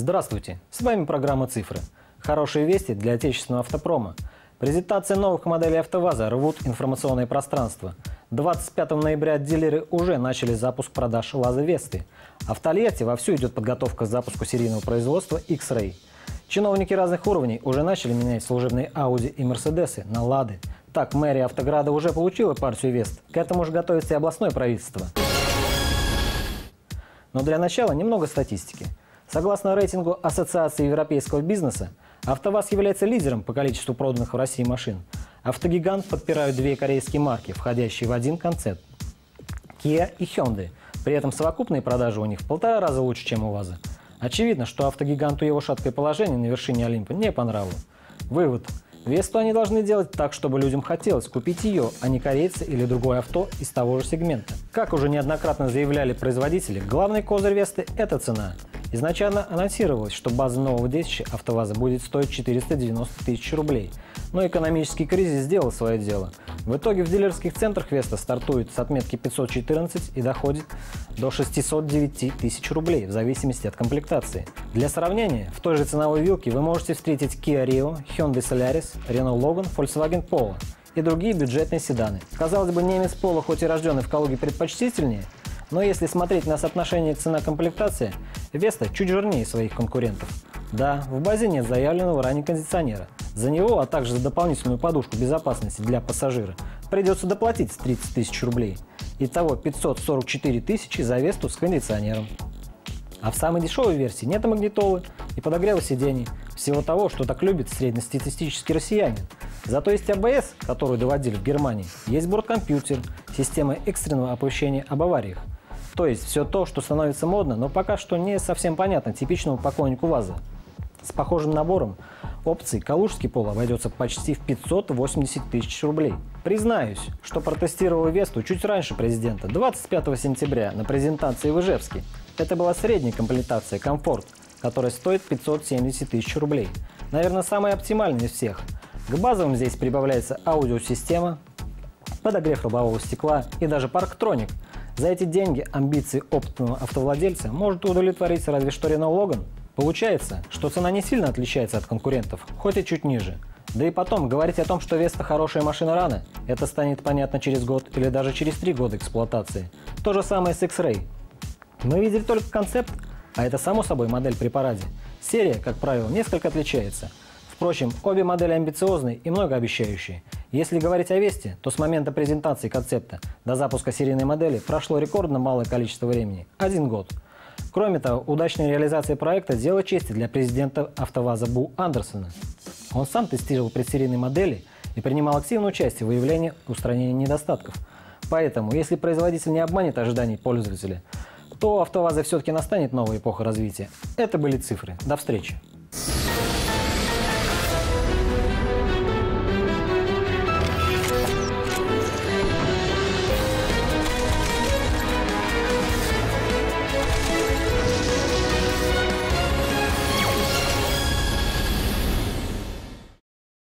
Здравствуйте, с вами программа «Цифры». Хорошие вести для отечественного автопрома. Презентация новых моделей АвтоВАЗа рвут информационное пространство. 25 ноября дилеры уже начали запуск продаж ЛАЗа Весты. А в Тольятти вовсю идет подготовка к запуску серийного производства X-Ray. Чиновники разных уровней уже начали менять служебные Ауди и Мерседесы на Лады. Так, мэрия Автограда уже получила партию Вест. К этому же готовится и областное правительство. Но для начала немного статистики. Согласно рейтингу Ассоциации европейского бизнеса, АвтоВАЗ является лидером по количеству проданных в России машин. Автогигант подпирают две корейские марки, входящие в один концепт – Kia и Hyundai. При этом совокупные продажи у них в полтора раза лучше, чем у ВАЗа. Очевидно, что автогиганту его шаткое положение на вершине Олимпа не по нраву. Вывод. Весту они должны делать так, чтобы людям хотелось купить ее, а не корейцы или другое авто из того же сегмента. Как уже неоднократно заявляли производители, главный козырь Весты – это цена. Изначально анонсировалось, что база нового детища АвтоВАЗа будет стоить 490 тысяч рублей. Но экономический кризис сделал свое дело. В итоге в дилерских центрах Веста стартует с отметки 514 и доходит до 609 тысяч рублей в зависимости от комплектации. Для сравнения, в той же ценовой вилке вы можете встретить Kia Rio, Hyundai Solaris, Renault Logan, Volkswagen Polo и другие бюджетные седаны. Казалось бы, немец Polo, хоть и рожденный в Калуге, предпочтительнее, но если смотреть на соотношение цена-комплектация, Веста чуть жирнее своих конкурентов. Да, в базе нет заявленного ранее кондиционера. За него, а также за дополнительную подушку безопасности для пассажира придется доплатить 30 тысяч рублей. Итого 544 тысячи за Весту с кондиционером. А в самой дешевой версии нет магнитолы и подогрева сидений. Всего того, что так любит среднестатистический россиянин. Зато есть АБС, который доводили в Германии, есть борткомпьютер, система экстренного оповещения об авариях – то есть все то, что становится модно, но пока что не совсем понятно типичному поклоннику ВАЗа. С похожим набором опций Калужский пол обойдется почти в 580 тысяч рублей. Признаюсь, что протестировал Весту чуть раньше президента, 25 сентября, на презентации в Ижевске. Это была средняя комплектация «Комфорт», которая стоит 570 тысяч рублей. Наверное, самая оптимальная из всех. К базовым здесь прибавляется аудиосистема, подогрев лобового стекла и даже парктроник – за эти деньги амбиции опытного автовладельца может удовлетворить разве что Renault Logan. Получается, что цена не сильно отличается от конкурентов, хоть и чуть ниже. Да и потом, говорить о том, что Веста хорошая машина рано, это станет понятно через год или даже через три года эксплуатации. То же самое с X-Ray. Мы видели только концепт, а это само собой модель при параде. Серия, как правило, несколько отличается – Впрочем, обе модели амбициозные и многообещающие. Если говорить о Весте, то с момента презентации концепта до запуска серийной модели прошло рекордно малое количество времени – один год. Кроме того, удачная реализация проекта – дело чести для президента АвтоВАЗа Бу Андерсона. Он сам тестировал предсерийные модели и принимал активное участие в выявлении и устранении недостатков. Поэтому, если производитель не обманет ожиданий пользователя, то у АвтоВАЗа все-таки настанет новая эпоха развития. Это были цифры. До встречи!